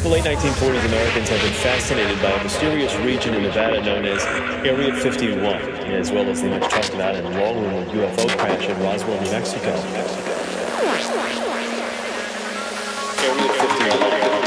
Since the late 1940s, Americans have been fascinated by a mysterious region in Nevada known as Area 51, as well as the much talked about and long rumored UFO crash in Roswell, New Mexico. Area 51.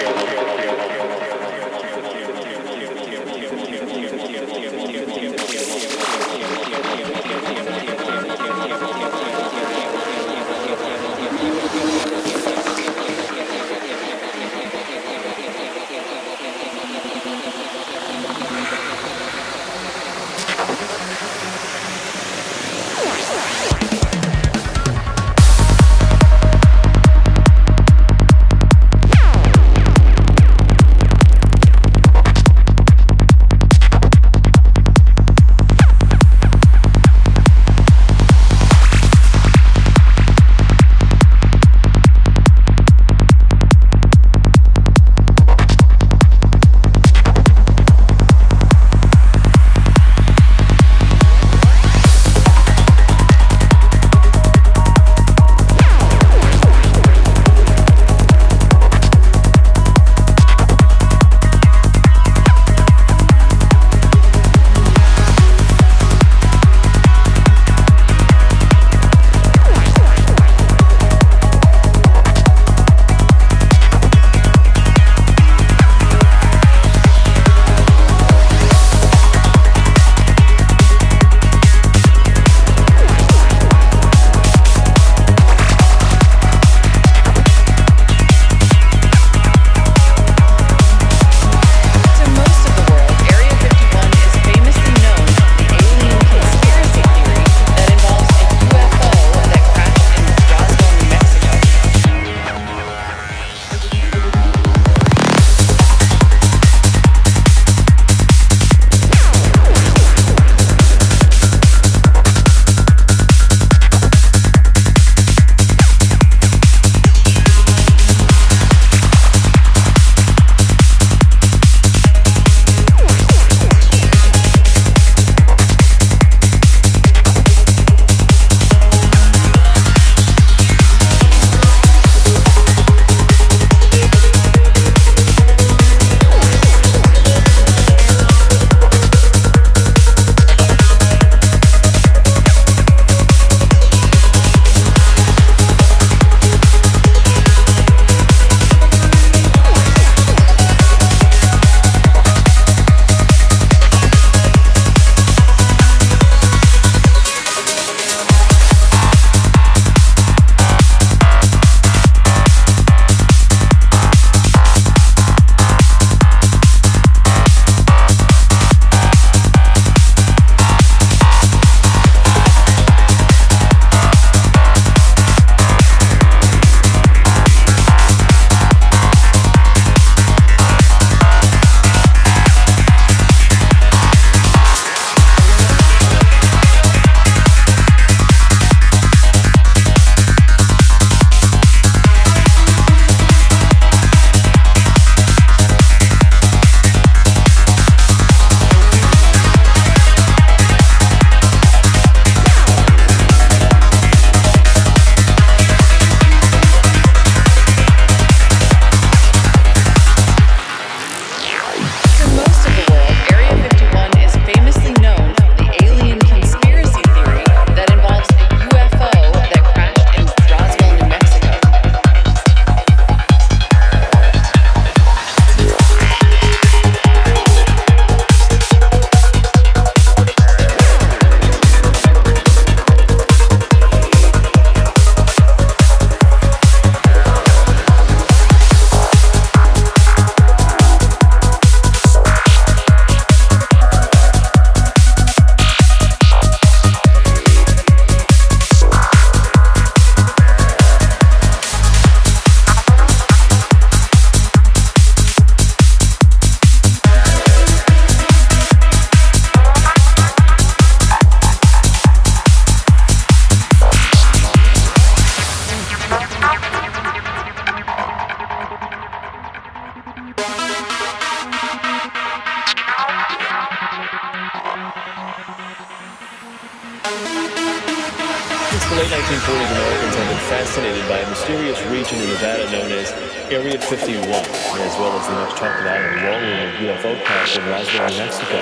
Fascinated by a mysterious region in Nevada known as Area 51, as well as the much talked about and long-rumored UFO crash in Roswell, New Mexico.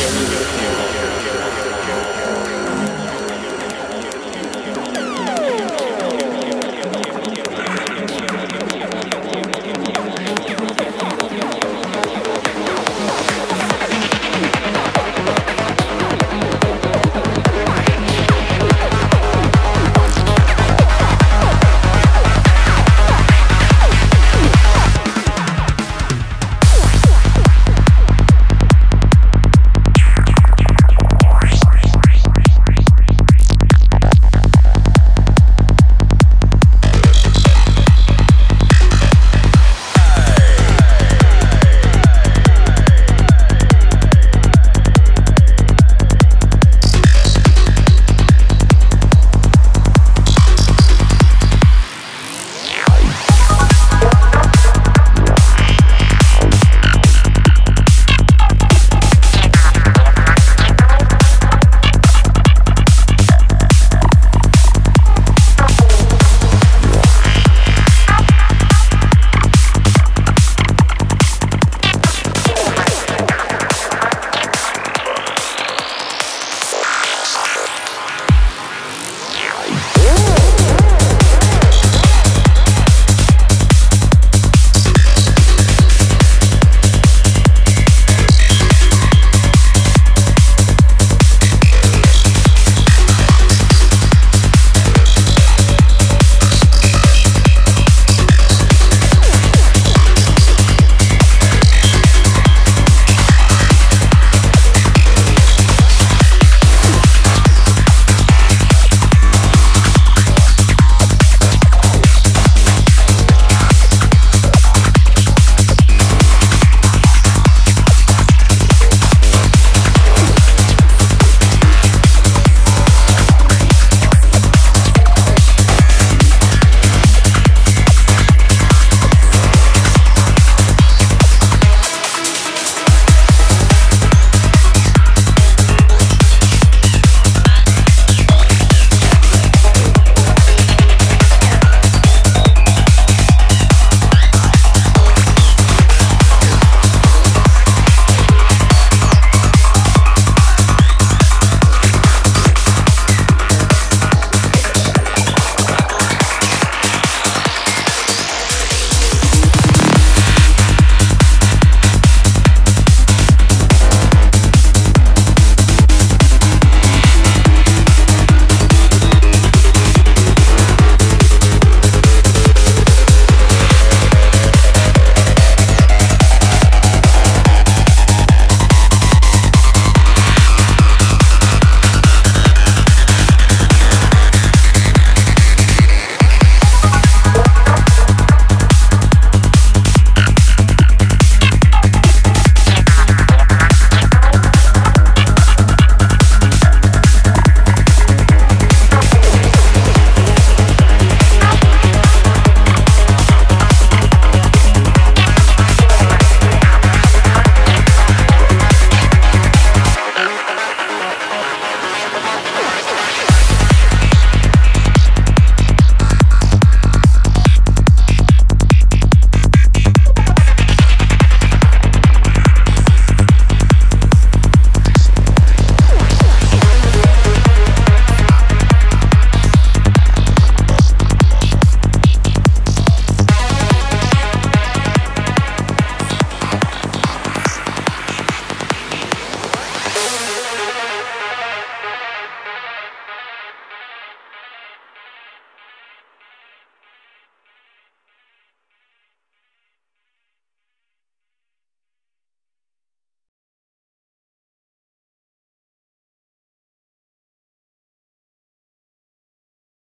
Area 51.